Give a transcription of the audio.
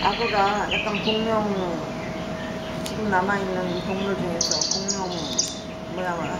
아구가 약간 공룡 지금 남아있는 동물 중에서 공룡 모양을